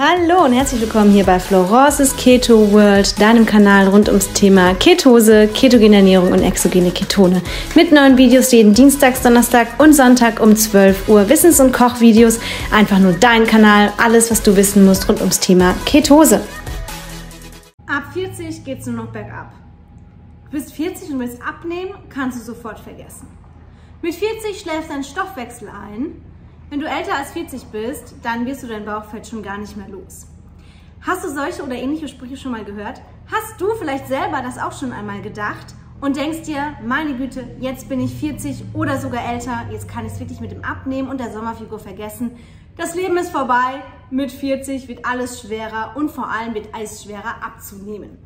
Hallo und herzlich willkommen hier bei Florence's Keto World, deinem Kanal rund ums Thema Ketose, ketogene Ernährung und exogene Ketone. Mit neuen Videos jeden Dienstag, Donnerstag und Sonntag um 12 Uhr. Wissens- und Kochvideos. Einfach nur dein Kanal, alles, was du wissen musst rund ums Thema Ketose. Ab 40 geht es nur noch bergab. Du bist 40 und willst abnehmen, kannst du sofort vergessen. Mit 40 schläft dein Stoffwechsel ein wenn du älter als 40 bist, dann wirst du dein Bauchfett schon gar nicht mehr los. Hast du solche oder ähnliche Sprüche schon mal gehört? Hast du vielleicht selber das auch schon einmal gedacht und denkst dir, meine Güte, jetzt bin ich 40 oder sogar älter, jetzt kann ich es wirklich mit dem Abnehmen und der Sommerfigur vergessen. Das Leben ist vorbei, mit 40 wird alles schwerer und vor allem wird alles schwerer abzunehmen.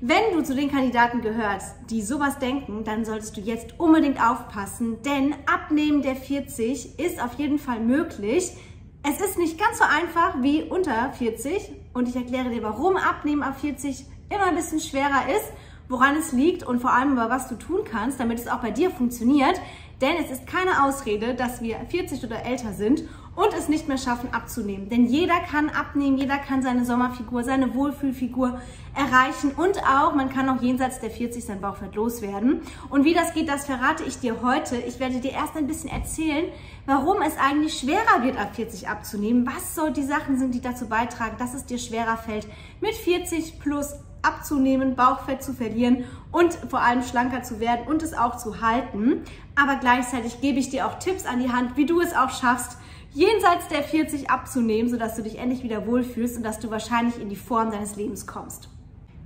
Wenn du zu den Kandidaten gehörst, die sowas denken, dann solltest du jetzt unbedingt aufpassen, denn Abnehmen der 40 ist auf jeden Fall möglich. Es ist nicht ganz so einfach wie unter 40 und ich erkläre dir, warum Abnehmen ab 40 immer ein bisschen schwerer ist, woran es liegt und vor allem über was du tun kannst, damit es auch bei dir funktioniert. Denn es ist keine Ausrede, dass wir 40 oder älter sind und es nicht mehr schaffen abzunehmen. Denn jeder kann abnehmen, jeder kann seine Sommerfigur, seine Wohlfühlfigur erreichen und auch, man kann auch jenseits der 40 sein Bauchfett loswerden. Und wie das geht, das verrate ich dir heute. Ich werde dir erst ein bisschen erzählen, warum es eigentlich schwerer wird, ab 40 abzunehmen, was so die Sachen sind, die dazu beitragen, dass es dir schwerer fällt, mit 40 plus abzunehmen, Bauchfett zu verlieren und vor allem schlanker zu werden und es auch zu halten. Aber gleichzeitig gebe ich dir auch Tipps an die Hand, wie du es auch schaffst, jenseits der 40 abzunehmen, sodass du dich endlich wieder wohlfühlst und dass du wahrscheinlich in die Form deines Lebens kommst.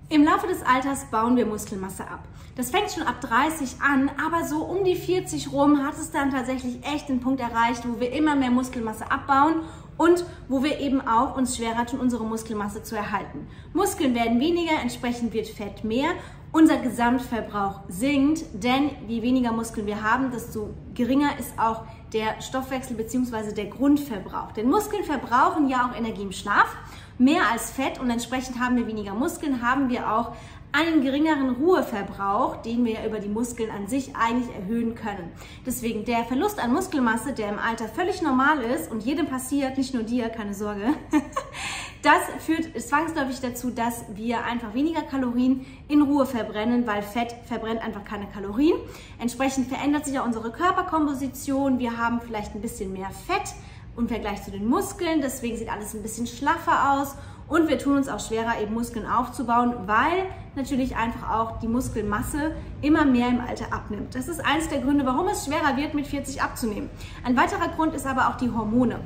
Im Laufe des Alters bauen wir Muskelmasse ab. Das fängt schon ab 30 an, aber so um die 40 rum hat es dann tatsächlich echt den Punkt erreicht, wo wir immer mehr Muskelmasse abbauen und wo wir eben auch uns schwerer tun, unsere Muskelmasse zu erhalten. Muskeln werden weniger, entsprechend wird Fett mehr. Unser Gesamtverbrauch sinkt, denn je weniger Muskeln wir haben, desto geringer ist auch der Stoffwechsel bzw. der Grundverbrauch. Denn Muskeln verbrauchen ja auch Energie im Schlaf, mehr als Fett und entsprechend haben wir weniger Muskeln, haben wir auch einen geringeren Ruheverbrauch, den wir ja über die Muskeln an sich eigentlich erhöhen können. Deswegen der Verlust an Muskelmasse, der im Alter völlig normal ist und jedem passiert, nicht nur dir, keine Sorge, das führt zwangsläufig dazu, dass wir einfach weniger Kalorien in Ruhe verbrennen, weil Fett verbrennt einfach keine Kalorien. Entsprechend verändert sich auch unsere Körperkomposition. Wir haben vielleicht ein bisschen mehr Fett im Vergleich zu den Muskeln, deswegen sieht alles ein bisschen schlaffer aus und wir tun uns auch schwerer, eben Muskeln aufzubauen, weil natürlich einfach auch die Muskelmasse immer mehr im Alter abnimmt. Das ist eines der Gründe, warum es schwerer wird, mit 40 abzunehmen. Ein weiterer Grund ist aber auch die Hormone.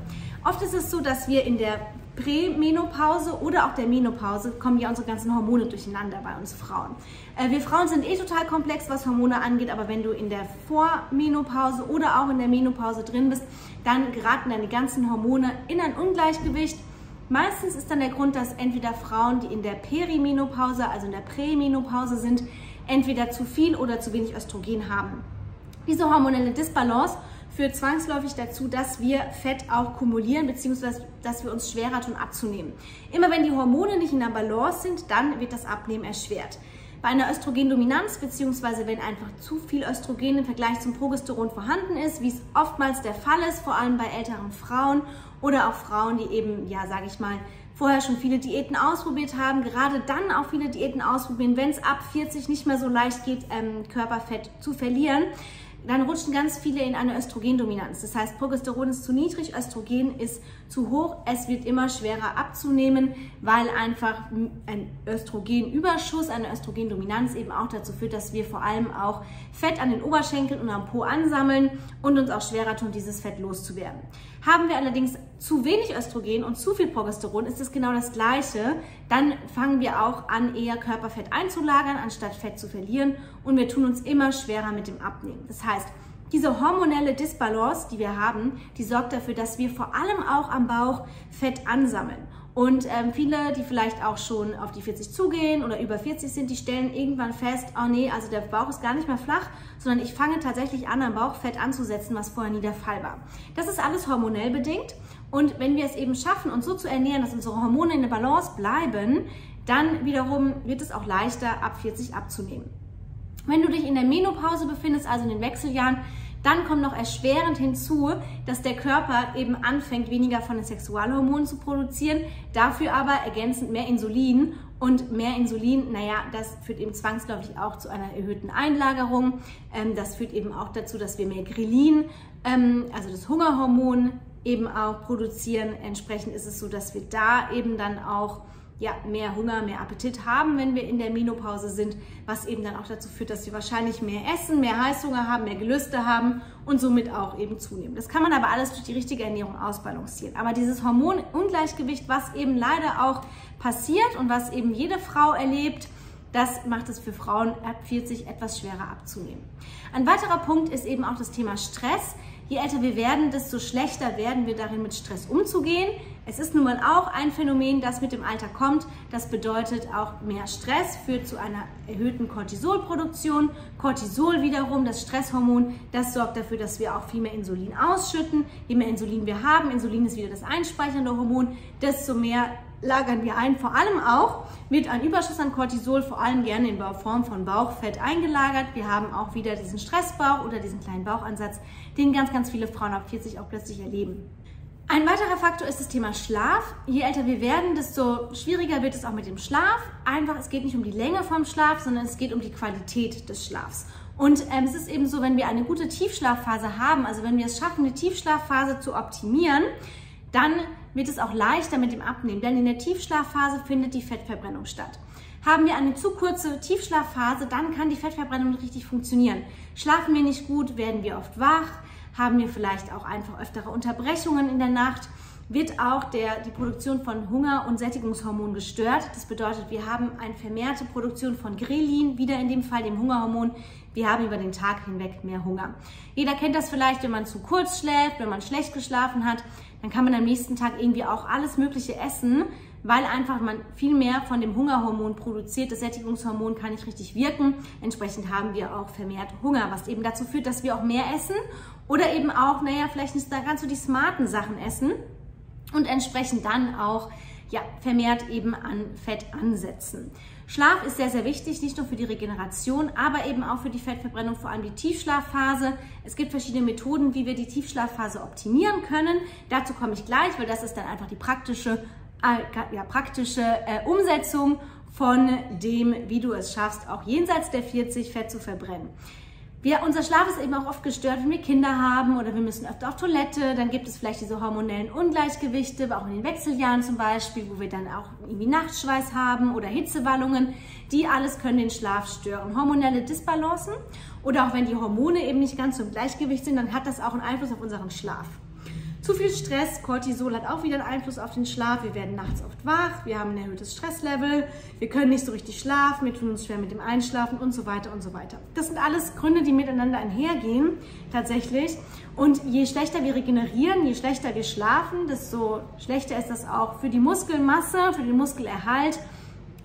Oft ist es so, dass wir in der Prämenopause oder auch der Menopause kommen ja unsere ganzen Hormone durcheinander bei uns Frauen. Äh, wir Frauen sind eh total komplex, was Hormone angeht, aber wenn du in der Vormenopause oder auch in der Menopause drin bist, dann geraten deine ganzen Hormone in ein Ungleichgewicht Meistens ist dann der Grund, dass entweder Frauen, die in der Perimenopause, also in der Prämenopause sind, entweder zu viel oder zu wenig Östrogen haben. Diese hormonelle Disbalance führt zwangsläufig dazu, dass wir Fett auch kumulieren bzw. dass wir uns schwerer tun abzunehmen. Immer wenn die Hormone nicht in der Balance sind, dann wird das Abnehmen erschwert. Bei einer Östrogendominanz bzw. wenn einfach zu viel Östrogen im Vergleich zum Progesteron vorhanden ist, wie es oftmals der Fall ist, vor allem bei älteren Frauen oder auch Frauen, die eben, ja, sage ich mal, vorher schon viele Diäten ausprobiert haben, gerade dann auch viele Diäten ausprobieren, wenn es ab 40 nicht mehr so leicht geht, ähm, Körperfett zu verlieren dann rutschen ganz viele in eine Östrogendominanz. Das heißt, Progesteron ist zu niedrig, Östrogen ist zu hoch. Es wird immer schwerer abzunehmen, weil einfach ein Östrogenüberschuss, eine Östrogendominanz eben auch dazu führt, dass wir vor allem auch Fett an den Oberschenkeln und am Po ansammeln und uns auch schwerer tun, dieses Fett loszuwerden. Haben wir allerdings zu wenig Östrogen und zu viel Progesteron, ist es genau das Gleiche. Dann fangen wir auch an, eher Körperfett einzulagern, anstatt Fett zu verlieren und wir tun uns immer schwerer mit dem Abnehmen. Das heißt, diese hormonelle Disbalance, die wir haben, die sorgt dafür, dass wir vor allem auch am Bauch Fett ansammeln. Und ähm, viele, die vielleicht auch schon auf die 40 zugehen oder über 40 sind, die stellen irgendwann fest, oh nee, also der Bauch ist gar nicht mehr flach, sondern ich fange tatsächlich an, am Bauchfett anzusetzen, was vorher nie der Fall war. Das ist alles hormonell bedingt. Und wenn wir es eben schaffen, uns so zu ernähren, dass unsere Hormone in der Balance bleiben, dann wiederum wird es auch leichter, ab 40 abzunehmen. Wenn du dich in der Menopause befindest, also in den Wechseljahren, Dann kommt noch erschwerend hinzu, dass der Körper eben anfängt, weniger von den Sexualhormonen zu produzieren, dafür aber ergänzend mehr Insulin. Und mehr Insulin, naja, das führt eben zwangsläufig auch zu einer erhöhten Einlagerung. Ähm, das führt eben auch dazu, dass wir mehr Grillin, ähm, also das Hungerhormon, eben auch produzieren. Entsprechend ist es so, dass wir da eben dann auch ja, mehr Hunger, mehr Appetit haben, wenn wir in der Menopause sind, was eben dann auch dazu führt, dass wir wahrscheinlich mehr essen, mehr Heißhunger haben, mehr Gelüste haben und somit auch eben zunehmen. Das kann man aber alles durch die richtige Ernährung ausbalancieren. Aber dieses Hormonungleichgewicht, was eben leider auch passiert und was eben jede Frau erlebt, das macht es für Frauen ab 40 etwas schwerer abzunehmen. Ein weiterer Punkt ist eben auch das Thema Stress. Je älter wir werden, desto schlechter werden wir darin, mit Stress umzugehen. Es ist nun mal auch ein Phänomen, das mit dem Alter kommt. Das bedeutet auch mehr Stress führt zu einer erhöhten Cortisolproduktion. Cortisol wiederum, das Stresshormon, das sorgt dafür, dass wir auch viel mehr Insulin ausschütten. Je mehr Insulin wir haben, Insulin ist wieder das einspeichernde Hormon, desto mehr lagern wir ein. Vor allem auch wird ein Überschuss an Cortisol vor allem gerne in Form von Bauchfett eingelagert. Wir haben auch wieder diesen Stressbauch oder diesen kleinen Bauchansatz, den ganz, ganz viele Frauen ab 40 auch plötzlich erleben. Ein weiterer Faktor ist das Thema Schlaf. Je älter wir werden, desto schwieriger wird es auch mit dem Schlaf. Einfach, es geht nicht um die Länge vom Schlaf, sondern es geht um die Qualität des Schlafs. Und ähm, es ist eben so, wenn wir eine gute Tiefschlafphase haben, also wenn wir es schaffen, eine Tiefschlafphase zu optimieren, dann wird es auch leichter mit dem Abnehmen, denn in der Tiefschlafphase findet die Fettverbrennung statt. Haben wir eine zu kurze Tiefschlafphase, dann kann die Fettverbrennung nicht richtig funktionieren. Schlafen wir nicht gut, werden wir oft wach, haben wir vielleicht auch einfach öftere Unterbrechungen in der Nacht, wird auch der, die Produktion von Hunger- und Sättigungshormon gestört. Das bedeutet, wir haben eine vermehrte Produktion von Grelin, wieder in dem Fall dem Hungerhormon. Wir haben über den Tag hinweg mehr Hunger. Jeder kennt das vielleicht, wenn man zu kurz schläft, wenn man schlecht geschlafen hat, dann kann man am nächsten Tag irgendwie auch alles Mögliche essen, weil einfach man viel mehr von dem Hungerhormon produziert. Das Sättigungshormon kann nicht richtig wirken. Entsprechend haben wir auch vermehrt Hunger, was eben dazu führt, dass wir auch mehr essen oder eben auch, naja, vielleicht nicht ganz so die smarten Sachen essen und entsprechend dann auch ja, vermehrt eben an Fett ansetzen. Schlaf ist sehr, sehr wichtig, nicht nur für die Regeneration, aber eben auch für die Fettverbrennung, vor allem die Tiefschlafphase. Es gibt verschiedene Methoden, wie wir die Tiefschlafphase optimieren können. Dazu komme ich gleich, weil das ist dann einfach die praktische, äh, ja, praktische äh, Umsetzung von dem, wie du es schaffst, auch jenseits der 40 Fett zu verbrennen. Wir, unser Schlaf ist eben auch oft gestört, wenn wir Kinder haben oder wir müssen öfter auf Toilette. Dann gibt es vielleicht diese hormonellen Ungleichgewichte, auch in den Wechseljahren zum Beispiel, wo wir dann auch irgendwie Nachtschweiß haben oder Hitzewallungen. Die alles können den Schlaf stören. Hormonelle Disbalancen oder auch wenn die Hormone eben nicht ganz so im Gleichgewicht sind, dann hat das auch einen Einfluss auf unseren Schlaf. Zu viel Stress, Cortisol hat auch wieder einen Einfluss auf den Schlaf. Wir werden nachts oft wach, wir haben ein erhöhtes Stresslevel, wir können nicht so richtig schlafen, wir tun uns schwer mit dem Einschlafen und so weiter und so weiter. Das sind alles Gründe, die miteinander einhergehen, tatsächlich. Und je schlechter wir regenerieren, je schlechter wir schlafen, desto schlechter ist das auch für die Muskelmasse, für den Muskelerhalt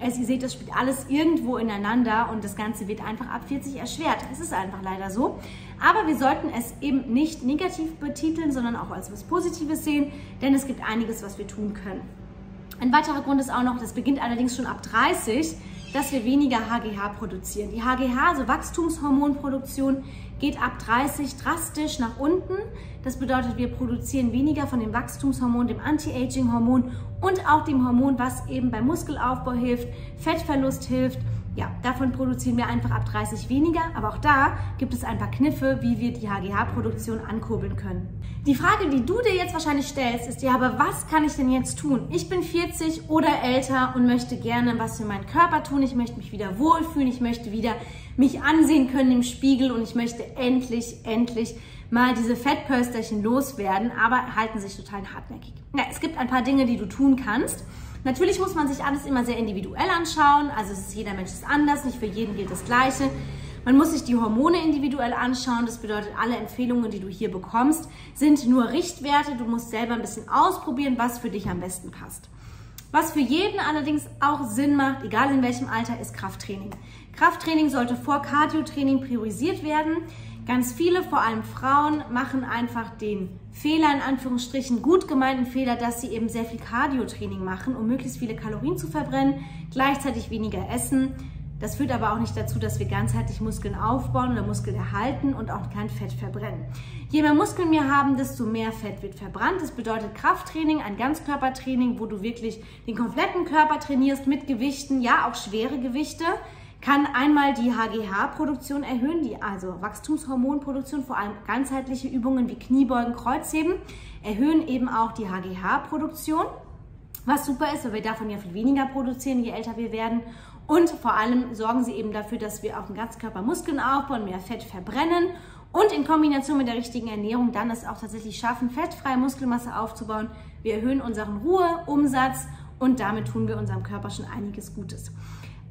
es, ihr seht, das spielt alles irgendwo ineinander und das Ganze wird einfach ab 40 erschwert. Es ist einfach leider so. Aber wir sollten es eben nicht negativ betiteln, sondern auch als was Positives sehen, denn es gibt einiges, was wir tun können. Ein weiterer Grund ist auch noch, das beginnt allerdings schon ab 30, dass wir weniger HGH produzieren. Die HGH, also Wachstumshormonproduktion, geht ab 30 drastisch nach unten. Das bedeutet, wir produzieren weniger von dem Wachstumshormon, dem Anti-Aging-Hormon und auch dem Hormon, was eben beim Muskelaufbau hilft, Fettverlust hilft ja, davon produzieren wir einfach ab 30 weniger, aber auch da gibt es ein paar Kniffe, wie wir die HGH-Produktion ankurbeln können. Die Frage, die du dir jetzt wahrscheinlich stellst, ist ja, aber was kann ich denn jetzt tun? Ich bin 40 oder älter und möchte gerne was für meinen Körper tun. Ich möchte mich wieder wohlfühlen, ich möchte wieder mich ansehen können im Spiegel und ich möchte endlich, endlich mal diese Fettpölsterchen loswerden, aber halten sich total hartnäckig. Ja, es gibt ein paar Dinge, die du tun kannst. Natürlich muss man sich alles immer sehr individuell anschauen. Also ist jeder Mensch ist anders, nicht für jeden gilt das Gleiche. Man muss sich die Hormone individuell anschauen. Das bedeutet, alle Empfehlungen, die du hier bekommst, sind nur Richtwerte. Du musst selber ein bisschen ausprobieren, was für dich am besten passt. Was für jeden allerdings auch Sinn macht, egal in welchem Alter, ist Krafttraining. Krafttraining sollte vor Cardiotraining priorisiert werden. Ganz viele, vor allem Frauen, machen einfach den Fehler, in Anführungsstrichen, gut gemeinten Fehler, dass sie eben sehr viel Cardio-Training machen, um möglichst viele Kalorien zu verbrennen, gleichzeitig weniger essen. Das führt aber auch nicht dazu, dass wir ganzheitlich Muskeln aufbauen oder Muskeln erhalten und auch kein Fett verbrennen. Je mehr Muskeln wir haben, desto mehr Fett wird verbrannt. Das bedeutet Krafttraining, ein Ganzkörpertraining, wo du wirklich den kompletten Körper trainierst mit Gewichten, ja auch schwere Gewichte kann einmal die HGH-Produktion erhöhen, die also Wachstumshormonproduktion, vor allem ganzheitliche Übungen wie Kniebeugen, Kreuzheben, erhöhen eben auch die HGH-Produktion, was super ist, weil wir davon ja viel weniger produzieren, je älter wir werden. Und vor allem sorgen sie eben dafür, dass wir auch im Ganzkörper Muskeln aufbauen, mehr Fett verbrennen und in Kombination mit der richtigen Ernährung dann es auch tatsächlich schaffen, fettfreie Muskelmasse aufzubauen. Wir erhöhen unseren Ruheumsatz und damit tun wir unserem Körper schon einiges Gutes.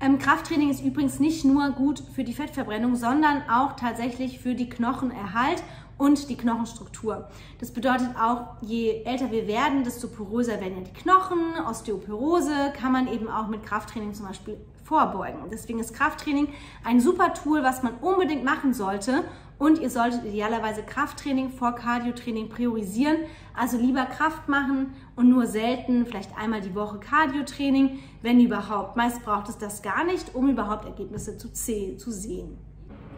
Ähm, Krafttraining ist übrigens nicht nur gut für die Fettverbrennung, sondern auch tatsächlich für die Knochenerhalt und die Knochenstruktur. Das bedeutet auch, je älter wir werden, desto poröser werden ja die Knochen. Osteoporose kann man eben auch mit Krafttraining zum Beispiel vorbeugen. Deswegen ist Krafttraining ein super Tool, was man unbedingt machen sollte. Und ihr solltet idealerweise Krafttraining vor Cardiotraining priorisieren. Also lieber Kraft machen und nur selten, vielleicht einmal die Woche Cardiotraining, wenn überhaupt. Meist braucht es das gar nicht, um überhaupt Ergebnisse zu, zu sehen.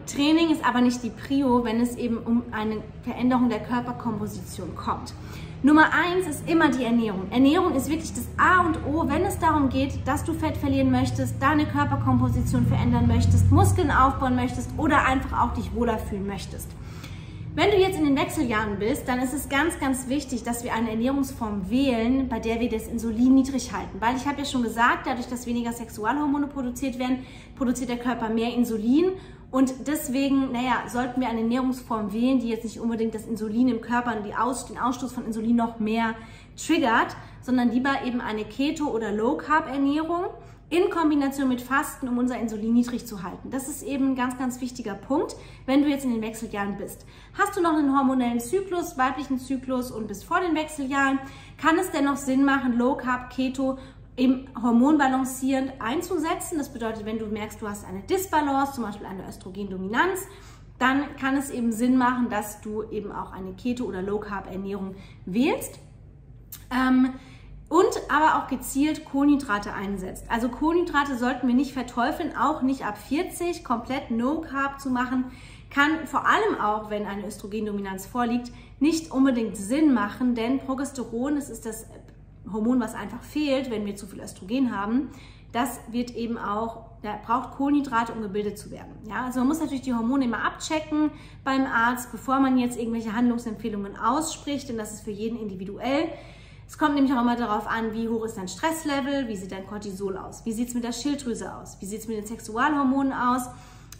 Training ist aber nicht die Prio, wenn es eben um eine Veränderung der Körperkomposition kommt. Nummer eins ist immer die Ernährung. Ernährung ist wirklich das A und O, wenn es darum geht, dass du Fett verlieren möchtest, deine Körperkomposition verändern möchtest, Muskeln aufbauen möchtest oder einfach auch dich wohler fühlen möchtest. Wenn du jetzt in den Wechseljahren bist, dann ist es ganz, ganz wichtig, dass wir eine Ernährungsform wählen, bei der wir das Insulin niedrig halten. Weil ich habe ja schon gesagt, dadurch, dass weniger Sexualhormone produziert werden, produziert der Körper mehr Insulin und deswegen, naja, sollten wir eine Ernährungsform wählen, die jetzt nicht unbedingt das Insulin im Körper und Aus, den Ausstoß von Insulin noch mehr triggert, sondern lieber eben eine Keto- oder Low-Carb-Ernährung in Kombination mit Fasten, um unser Insulin niedrig zu halten. Das ist eben ein ganz, ganz wichtiger Punkt, wenn du jetzt in den Wechseljahren bist. Hast du noch einen hormonellen Zyklus, weiblichen Zyklus und bist vor den Wechseljahren, kann es dennoch Sinn machen, Low Carb, Keto im hormonbalancierend einzusetzen. Das bedeutet, wenn du merkst, du hast eine Disbalance, zum Beispiel eine Östrogendominanz, dann kann es eben Sinn machen, dass du eben auch eine Keto- oder Low-Carb-Ernährung wählst. Ähm, und aber auch gezielt Kohlenhydrate einsetzt. Also Kohlenhydrate sollten wir nicht verteufeln, auch nicht ab 40 komplett No Carb zu machen, kann vor allem auch, wenn eine Östrogendominanz vorliegt, nicht unbedingt Sinn machen, denn Progesteron, das ist das Hormon, was einfach fehlt, wenn wir zu viel Östrogen haben, das wird eben auch, ja, braucht Kohlenhydrate, um gebildet zu werden. Ja, also man muss natürlich die Hormone immer abchecken beim Arzt, bevor man jetzt irgendwelche Handlungsempfehlungen ausspricht, denn das ist für jeden individuell. Es kommt nämlich auch immer darauf an, wie hoch ist dein Stresslevel, wie sieht dein Cortisol aus, wie sieht es mit der Schilddrüse aus, wie sieht es mit den Sexualhormonen aus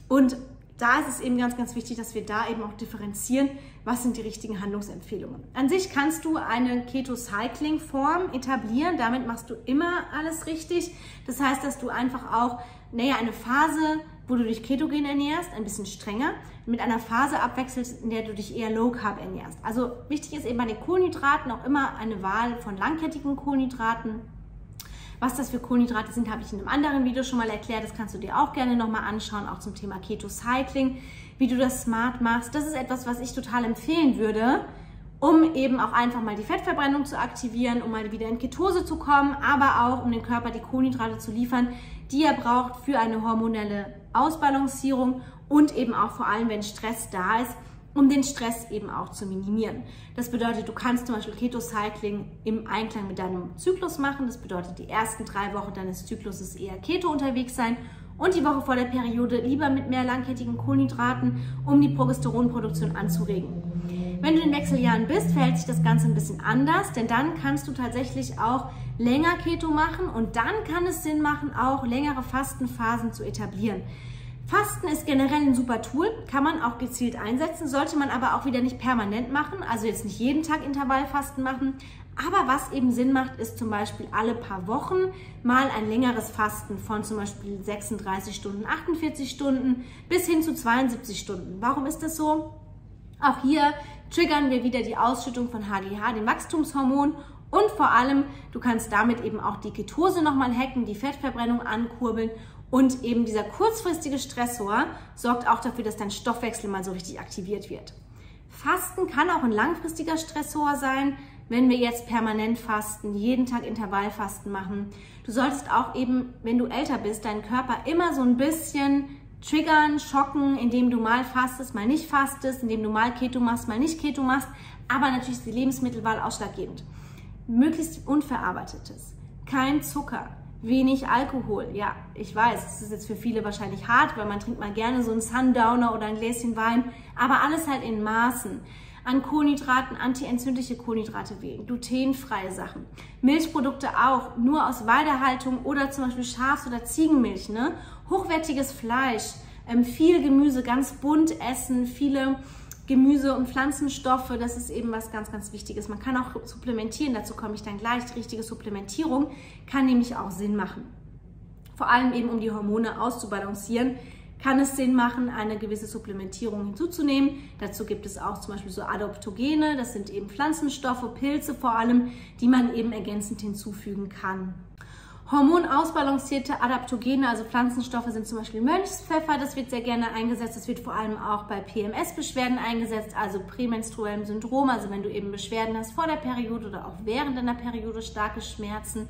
und da ist es eben ganz, ganz wichtig, dass wir da eben auch differenzieren, was sind die richtigen Handlungsempfehlungen. An sich kannst du eine Keto-Cycling-Form etablieren. Damit machst du immer alles richtig. Das heißt, dass du einfach auch, naja, eine Phase, wo du dich ketogen ernährst, ein bisschen strenger, mit einer Phase abwechselst, in der du dich eher low carb ernährst. Also wichtig ist eben bei den Kohlenhydraten auch immer eine Wahl von langkettigen Kohlenhydraten, was das für Kohlenhydrate sind, habe ich in einem anderen Video schon mal erklärt. Das kannst du dir auch gerne nochmal anschauen, auch zum Thema Keto Cycling, wie du das smart machst. Das ist etwas, was ich total empfehlen würde, um eben auch einfach mal die Fettverbrennung zu aktivieren, um mal wieder in Ketose zu kommen, aber auch um dem Körper die Kohlenhydrate zu liefern, die er braucht für eine hormonelle Ausbalancierung und eben auch vor allem, wenn Stress da ist, um den Stress eben auch zu minimieren. Das bedeutet, du kannst zum Beispiel Keto-Cycling im Einklang mit deinem Zyklus machen. Das bedeutet, die ersten drei Wochen deines Zykluses eher Keto unterwegs sein und die Woche vor der Periode lieber mit mehr langkettigen Kohlenhydraten, um die Progesteronproduktion anzuregen. Wenn du in Wechseljahren bist, verhält sich das Ganze ein bisschen anders, denn dann kannst du tatsächlich auch länger Keto machen und dann kann es Sinn machen, auch längere Fastenphasen zu etablieren. Fasten ist generell ein super Tool, kann man auch gezielt einsetzen, sollte man aber auch wieder nicht permanent machen, also jetzt nicht jeden Tag Intervallfasten machen. Aber was eben Sinn macht, ist zum Beispiel alle paar Wochen mal ein längeres Fasten von zum Beispiel 36 Stunden, 48 Stunden bis hin zu 72 Stunden. Warum ist das so? Auch hier triggern wir wieder die Ausschüttung von HGH, dem Wachstumshormon und vor allem, du kannst damit eben auch die Ketose nochmal hacken, die Fettverbrennung ankurbeln und eben dieser kurzfristige Stressor sorgt auch dafür, dass dein Stoffwechsel mal so richtig aktiviert wird. Fasten kann auch ein langfristiger Stressor sein, wenn wir jetzt permanent fasten, jeden Tag Intervallfasten machen. Du solltest auch eben, wenn du älter bist, deinen Körper immer so ein bisschen triggern, schocken, indem du mal fastest, mal nicht fastest, indem du mal Keto machst, mal nicht Keto machst. Aber natürlich ist die Lebensmittelwahl ausschlaggebend. Möglichst unverarbeitetes, kein Zucker, wenig Alkohol. Ja, ich weiß, das ist jetzt für viele wahrscheinlich hart, weil man trinkt mal gerne so einen Sundowner oder ein Gläschen Wein, aber alles halt in Maßen. An Kohlenhydraten, antientzündliche Kohlenhydrate wählen, glutenfreie Sachen. Milchprodukte auch, nur aus Weidehaltung oder zum Beispiel Schafs- oder Ziegenmilch. Ne? Hochwertiges Fleisch, ähm, viel Gemüse, ganz bunt essen, viele Gemüse und Pflanzenstoffe, das ist eben was ganz, ganz Wichtiges. Man kann auch supplementieren, dazu komme ich dann gleich. Die richtige Supplementierung kann nämlich auch Sinn machen. Vor allem eben, um die Hormone auszubalancieren, kann es Sinn machen, eine gewisse Supplementierung hinzuzunehmen. Dazu gibt es auch zum Beispiel so Adaptogene, das sind eben Pflanzenstoffe, Pilze vor allem, die man eben ergänzend hinzufügen kann. Hormonausbalancierte Adaptogene, also Pflanzenstoffe, sind zum Beispiel Mönchspfeffer. Das wird sehr gerne eingesetzt. Das wird vor allem auch bei PMS-Beschwerden eingesetzt, also prämenstruellem Syndrom. Also wenn du eben Beschwerden hast vor der Periode oder auch während deiner Periode, starke Schmerzen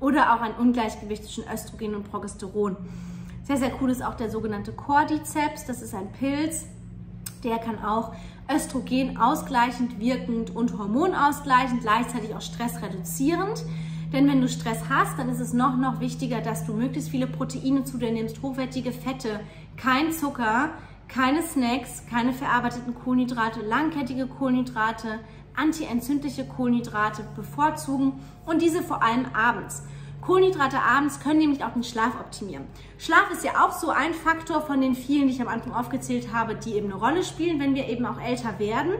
oder auch ein Ungleichgewicht zwischen Östrogen und Progesteron. Sehr, sehr cool ist auch der sogenannte Cordyceps. Das ist ein Pilz. Der kann auch Östrogen ausgleichend wirkend und hormonausgleichend, gleichzeitig auch stressreduzierend. Denn wenn du Stress hast, dann ist es noch, noch wichtiger, dass du möglichst viele Proteine zu dir nimmst, hochwertige Fette, kein Zucker, keine Snacks, keine verarbeiteten Kohlenhydrate, langkettige Kohlenhydrate, antientzündliche Kohlenhydrate bevorzugen und diese vor allem abends. Kohlenhydrate abends können nämlich auch den Schlaf optimieren. Schlaf ist ja auch so ein Faktor von den vielen, die ich am Anfang aufgezählt habe, die eben eine Rolle spielen, wenn wir eben auch älter werden.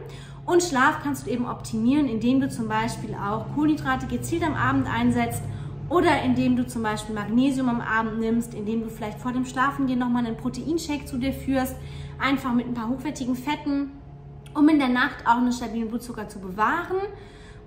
Und Schlaf kannst du eben optimieren, indem du zum Beispiel auch Kohlenhydrate gezielt am Abend einsetzt oder indem du zum Beispiel Magnesium am Abend nimmst, indem du vielleicht vor dem Schlafengehen nochmal einen Proteinshake zu dir führst, einfach mit ein paar hochwertigen Fetten, um in der Nacht auch einen stabilen Blutzucker zu bewahren.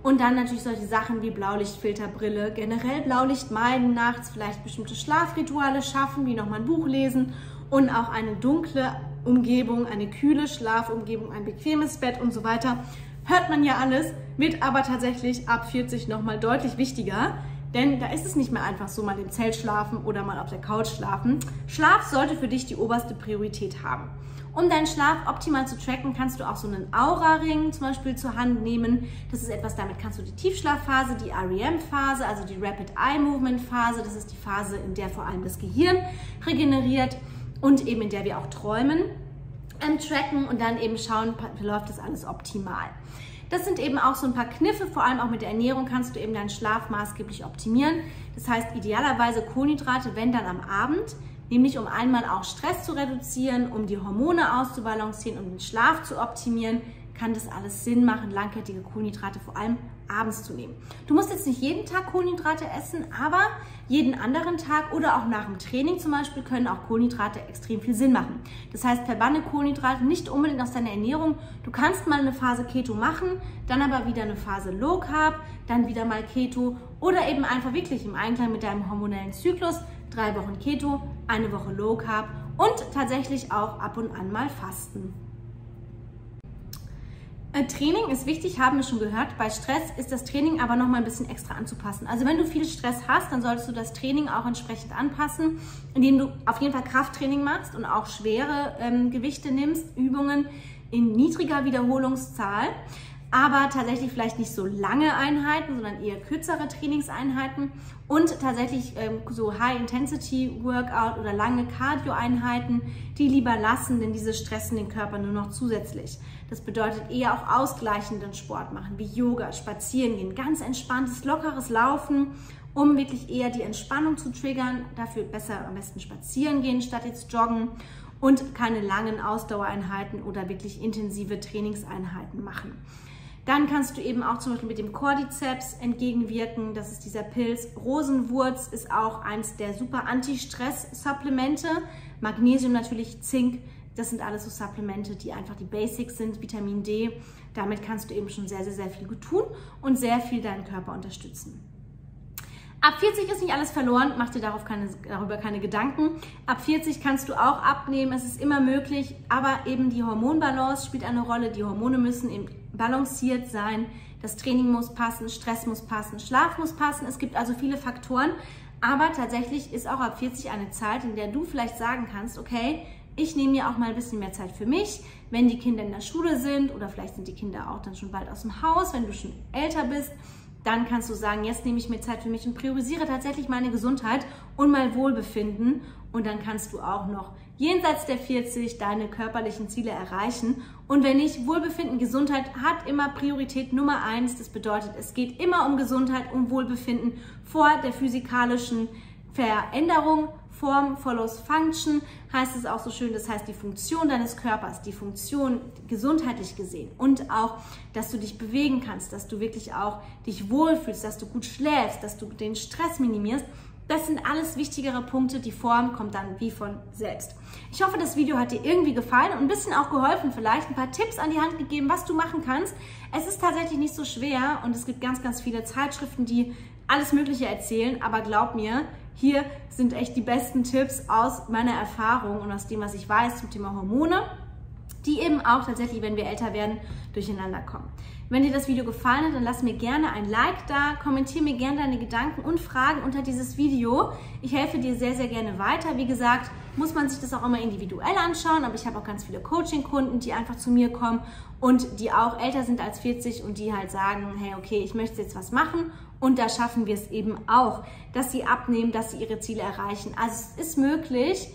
Und dann natürlich solche Sachen wie Blaulichtfilterbrille, generell Blaulicht meiden, nachts vielleicht bestimmte Schlafrituale schaffen, wie nochmal ein Buch lesen und auch eine dunkle Umgebung, eine kühle Schlafumgebung, ein bequemes Bett und so weiter. Hört man ja alles, wird aber tatsächlich ab 40 nochmal deutlich wichtiger. Denn da ist es nicht mehr einfach so, mal im Zelt schlafen oder mal auf der Couch schlafen. Schlaf sollte für dich die oberste Priorität haben. Um deinen Schlaf optimal zu tracken, kannst du auch so einen Aura-Ring zum Beispiel zur Hand nehmen. Das ist etwas, damit kannst du die Tiefschlafphase, die REM-Phase, also die Rapid Eye Movement Phase, das ist die Phase, in der vor allem das Gehirn regeneriert und eben in der wir auch träumen, ähm, tracken und dann eben schauen, verläuft das alles optimal. Das sind eben auch so ein paar Kniffe, vor allem auch mit der Ernährung kannst du eben deinen Schlaf maßgeblich optimieren. Das heißt idealerweise Kohlenhydrate, wenn dann am Abend, nämlich um einmal auch Stress zu reduzieren, um die Hormone auszubalancieren, um den Schlaf zu optimieren, kann das alles Sinn machen, langkettige Kohlenhydrate vor allem abends zu nehmen. Du musst jetzt nicht jeden Tag Kohlenhydrate essen, aber jeden anderen Tag oder auch nach dem Training zum Beispiel können auch Kohlenhydrate extrem viel Sinn machen. Das heißt, verbanne Kohlenhydrate nicht unbedingt aus deiner Ernährung. Du kannst mal eine Phase Keto machen, dann aber wieder eine Phase Low Carb, dann wieder mal Keto oder eben einfach wirklich im Einklang mit deinem hormonellen Zyklus. Drei Wochen Keto, eine Woche Low Carb und tatsächlich auch ab und an mal Fasten. Äh, Training ist wichtig, haben wir schon gehört. Bei Stress ist das Training aber noch mal ein bisschen extra anzupassen. Also wenn du viel Stress hast, dann solltest du das Training auch entsprechend anpassen, indem du auf jeden Fall Krafttraining machst und auch schwere ähm, Gewichte nimmst, Übungen in niedriger Wiederholungszahl aber tatsächlich vielleicht nicht so lange Einheiten, sondern eher kürzere Trainingseinheiten und tatsächlich ähm, so High-Intensity-Workout oder lange Cardio-Einheiten, die lieber lassen, denn diese stressen den Körper nur noch zusätzlich. Das bedeutet eher auch ausgleichenden Sport machen, wie Yoga, Spazieren gehen, ganz entspanntes, lockeres Laufen, um wirklich eher die Entspannung zu triggern. Dafür besser am besten spazieren gehen statt jetzt joggen und keine langen Ausdauereinheiten oder wirklich intensive Trainingseinheiten machen. Dann kannst du eben auch zum Beispiel mit dem Cordyceps entgegenwirken. Das ist dieser Pilz. Rosenwurz ist auch eins der super Anti-Stress-Supplemente. Magnesium natürlich, Zink. Das sind alles so Supplemente, die einfach die Basics sind. Vitamin D. Damit kannst du eben schon sehr, sehr, sehr viel gut tun und sehr viel deinen Körper unterstützen. Ab 40 ist nicht alles verloren, mach dir darauf keine, darüber keine Gedanken. Ab 40 kannst du auch abnehmen, es ist immer möglich, aber eben die Hormonbalance spielt eine Rolle. Die Hormone müssen eben balanciert sein. Das Training muss passen, Stress muss passen, Schlaf muss passen. Es gibt also viele Faktoren, aber tatsächlich ist auch ab 40 eine Zeit, in der du vielleicht sagen kannst, okay, ich nehme mir auch mal ein bisschen mehr Zeit für mich, wenn die Kinder in der Schule sind oder vielleicht sind die Kinder auch dann schon bald aus dem Haus, wenn du schon älter bist dann kannst du sagen, jetzt nehme ich mir Zeit für mich und priorisiere tatsächlich meine Gesundheit und mein Wohlbefinden. Und dann kannst du auch noch jenseits der 40 deine körperlichen Ziele erreichen. Und wenn nicht, Wohlbefinden, Gesundheit hat immer Priorität Nummer eins. Das bedeutet, es geht immer um Gesundheit, um Wohlbefinden vor der physikalischen Veränderung Form follows Function heißt es auch so schön. Das heißt, die Funktion deines Körpers, die Funktion gesundheitlich gesehen und auch, dass du dich bewegen kannst, dass du wirklich auch dich wohlfühlst, dass du gut schläfst, dass du den Stress minimierst. Das sind alles wichtigere Punkte. Die Form kommt dann wie von selbst. Ich hoffe, das Video hat dir irgendwie gefallen und ein bisschen auch geholfen, vielleicht ein paar Tipps an die Hand gegeben, was du machen kannst. Es ist tatsächlich nicht so schwer und es gibt ganz, ganz viele Zeitschriften, die alles Mögliche erzählen, aber glaub mir, hier sind echt die besten Tipps aus meiner Erfahrung und aus dem, was ich weiß zum Thema Hormone, die eben auch tatsächlich, wenn wir älter werden, durcheinander kommen. Wenn dir das Video gefallen hat, dann lass mir gerne ein Like da, kommentiere mir gerne deine Gedanken und Fragen unter dieses Video. Ich helfe dir sehr, sehr gerne weiter. Wie gesagt, muss man sich das auch immer individuell anschauen, aber ich habe auch ganz viele Coaching-Kunden, die einfach zu mir kommen und die auch älter sind als 40 und die halt sagen, hey, okay, ich möchte jetzt was machen und da schaffen wir es eben auch, dass sie abnehmen, dass sie ihre Ziele erreichen. Also es ist möglich,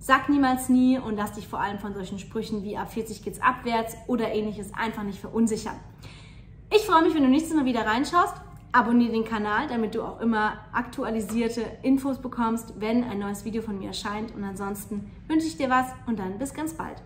Sag niemals nie und lass dich vor allem von solchen Sprüchen wie ab 40 geht's abwärts oder ähnliches einfach nicht verunsichern. Ich freue mich, wenn du nächstes Mal wieder reinschaust. Abonniere den Kanal, damit du auch immer aktualisierte Infos bekommst, wenn ein neues Video von mir erscheint. Und ansonsten wünsche ich dir was und dann bis ganz bald.